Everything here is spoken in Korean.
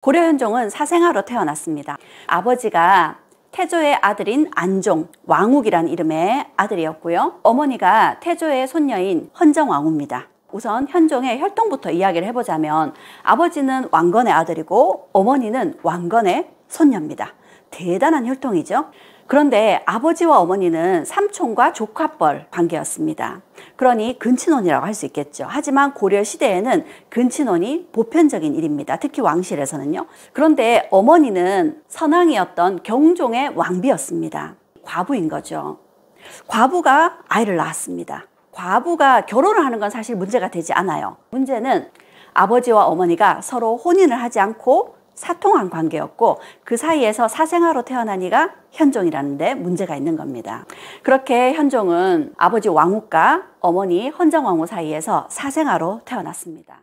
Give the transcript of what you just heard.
고려 현종은 사생아로 태어났습니다. 아버지가 태조의 아들인 안종, 왕욱이라는 이름의 아들이었고요. 어머니가 태조의 손녀인 헌정왕후입니다. 우선 현종의 혈통부터 이야기를 해보자면 아버지는 왕건의 아들이고 어머니는 왕건의 손녀입니다. 대단한 혈통이죠. 그런데 아버지와 어머니는 삼촌과 조카뻘 관계였습니다. 그러니 근친혼이라고 할 수 있겠죠. 하지만 고려 시대에는 근친혼이 보편적인 일입니다. 특히 왕실에서는요. 그런데 어머니는 선왕이었던 경종의 왕비였습니다. 과부인 거죠. 과부가 아이를 낳았습니다. 과부가 결혼을 하는 건 사실 문제가 되지 않아요. 문제는 아버지와 어머니가 서로 혼인을 하지 않고 사통한 관계였고 그 사이에서 사생아로 태어난 이가 현종이라는데 문제가 있는 겁니다. 그렇게 현종은 아버지 왕후과 어머니 헌정왕후 사이에서 사생아로 태어났습니다.